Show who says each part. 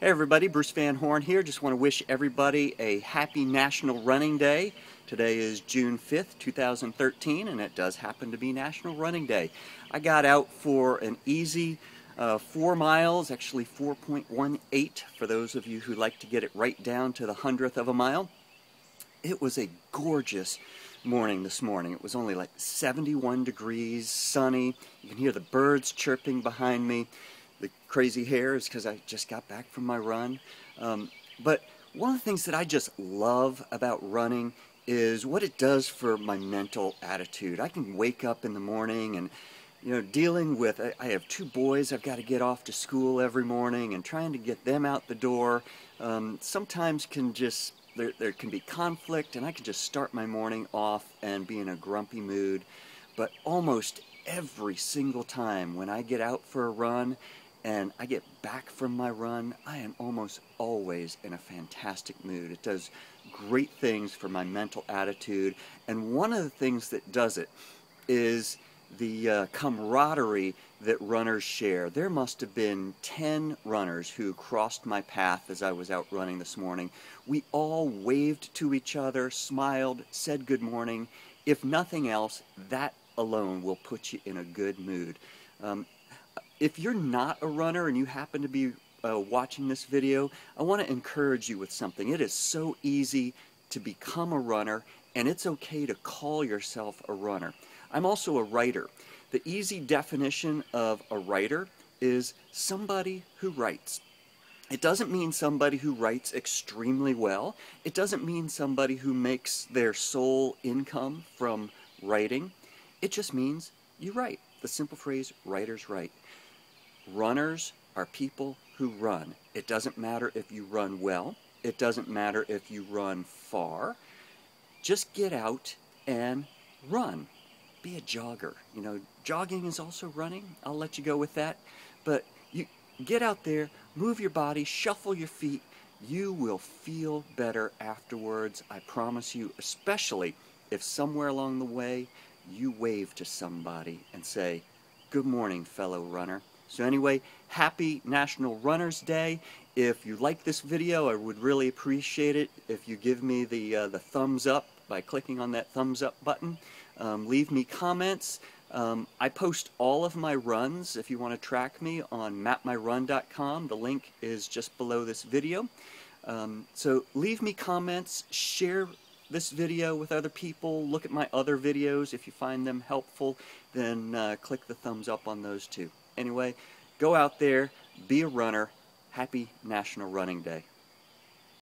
Speaker 1: Hey everybody, Bruce Van Horn here. Just want to wish everybody a happy National Running Day. Today is June 5th, 2013, and it does happen to be National Running Day. I got out for an easy uh, four miles, actually 4.18 for those of you who like to get it right down to the hundredth of a mile. It was a gorgeous morning this morning. It was only like 71 degrees, sunny. You can hear the birds chirping behind me the crazy hair is because I just got back from my run. Um, but one of the things that I just love about running is what it does for my mental attitude. I can wake up in the morning and you know, dealing with, I have two boys I've got to get off to school every morning and trying to get them out the door um, sometimes can just, there, there can be conflict and I can just start my morning off and be in a grumpy mood. But almost every single time when I get out for a run and I get back from my run, I am almost always in a fantastic mood. It does great things for my mental attitude, and one of the things that does it is the uh, camaraderie that runners share. There must have been 10 runners who crossed my path as I was out running this morning. We all waved to each other, smiled, said good morning. If nothing else, that alone will put you in a good mood. Um, if you're not a runner and you happen to be uh, watching this video, I want to encourage you with something. It is so easy to become a runner, and it's okay to call yourself a runner. I'm also a writer. The easy definition of a writer is somebody who writes. It doesn't mean somebody who writes extremely well. It doesn't mean somebody who makes their sole income from writing. It just means you write. The simple phrase, writers write. Runners are people who run. It doesn't matter if you run well. It doesn't matter if you run far. Just get out and run. Be a jogger. You know, jogging is also running. I'll let you go with that. But you get out there, move your body, shuffle your feet. You will feel better afterwards. I promise you, especially if somewhere along the way you wave to somebody and say, Good morning, fellow runner. So anyway, happy National Runners Day. If you like this video, I would really appreciate it if you give me the, uh, the thumbs up by clicking on that thumbs up button. Um, leave me comments. Um, I post all of my runs if you want to track me on mapmyrun.com. The link is just below this video. Um, so leave me comments, share this video with other people, look at my other videos. If you find them helpful, then uh, click the thumbs up on those too. Anyway, go out there, be a runner. Happy National Running Day.